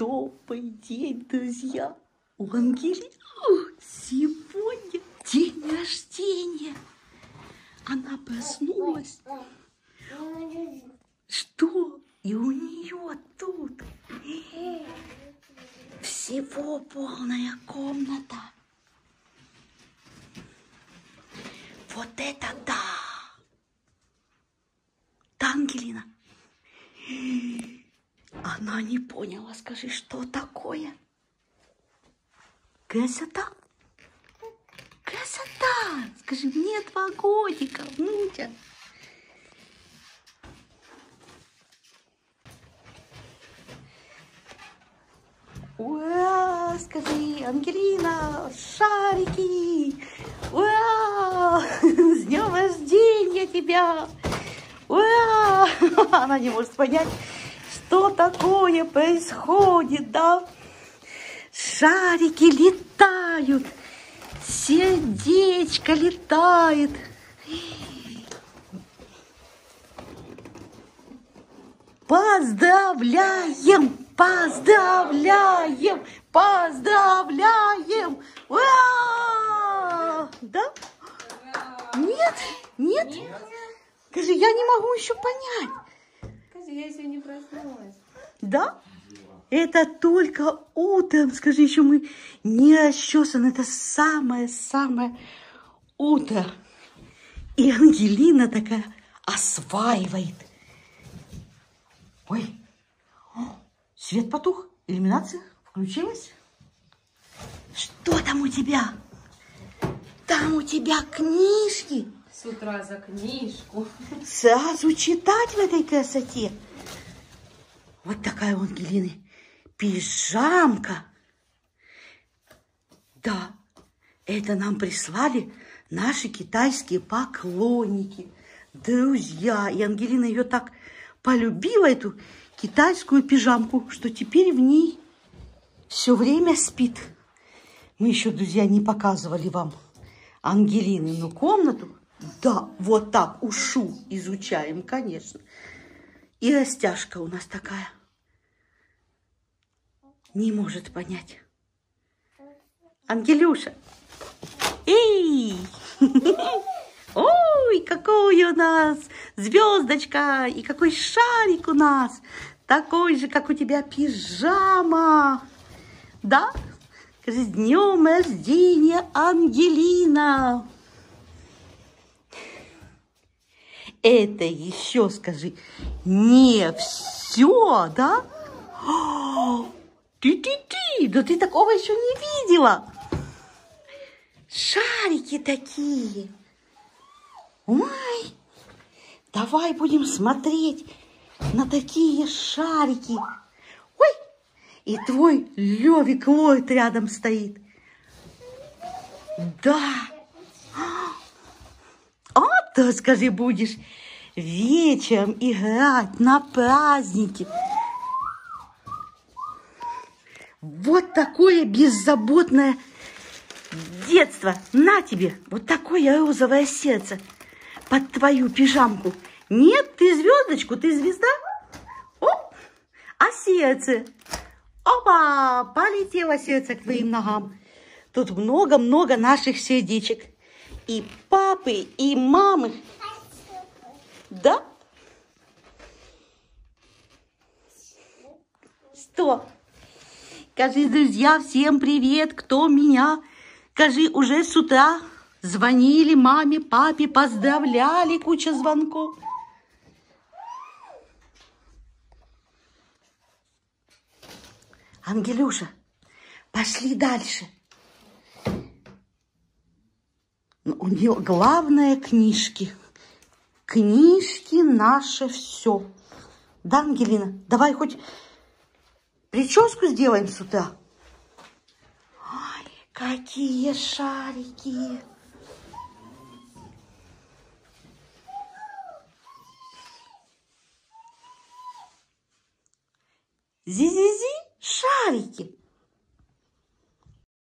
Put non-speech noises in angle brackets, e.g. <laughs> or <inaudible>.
Добрый день, друзья! У Ангели сегодня день рождения. Она проснулась. Что? И у нее тут всего полная комната. Вот это да! Да, Ангелина? Она не поняла. Скажи, что такое? Красота? Красота! Скажи, мне два годика, внуча. Ура! Скажи, Ангелина, шарики! Ура! С днем рождения тебя! Ура! <laughs> Она не может понять, что такое происходит, да? Шарики летают, сердечко летает. Поздравляем, поздравляем, поздравляем! Ура! Да? Нет? Нет? Нет? Скажи, я не могу еще понять. Скажи, я еще не проснулась. Да? Это только утром, скажи, еще мы не расчесаны. Это самое-самое утро. И Ангелина такая осваивает. Ой, О, свет потух, иллюминация включилась. Что там у тебя? Там у тебя книжки. С утра за книжку. Сразу читать в этой красоте. Вот такая у Ангелины пижамка. Да, это нам прислали наши китайские поклонники, друзья. И Ангелина ее так полюбила, эту китайскую пижамку, что теперь в ней все время спит. Мы еще, друзья, не показывали вам Ангелинину комнату. Да, вот так, ушу изучаем, конечно. И растяжка у нас такая. Не может понять. Ангелюша. Эй! <laughs> Ой, какой у нас звездочка и какой шарик у нас. Такой же, как у тебя пижама. Да? С днем рождения, Ангелина! Это еще, скажи, не все, да? Ты-ты-ты, да ты такого еще не видела. Шарики такие. Ой, давай будем смотреть на такие шарики. Ой, и твой Левик Ллойд рядом стоит. Да. То, скажи, будешь вечером играть на празднике. Вот такое беззаботное детство. На тебе вот такое розовое сердце под твою пижамку. Нет, ты звездочку, ты звезда. О, а сердце? Опа, полетело сердце к твоим ногам. Тут много-много наших сердечек. И папы, и мамы. Да? Что? Скажи, друзья, всем привет, кто меня? Скажи, уже с утра звонили маме, папе, поздравляли, куча звонков. Ангелюша, пошли дальше. У нее главное книжки. Книжки наше все. Да, Ангелина? Давай хоть прическу сделаем с утра. Ой, какие шарики. Зи-зи-зи, шарики.